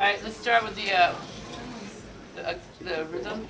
All right, let's start with the uh, the, uh, the rhythm.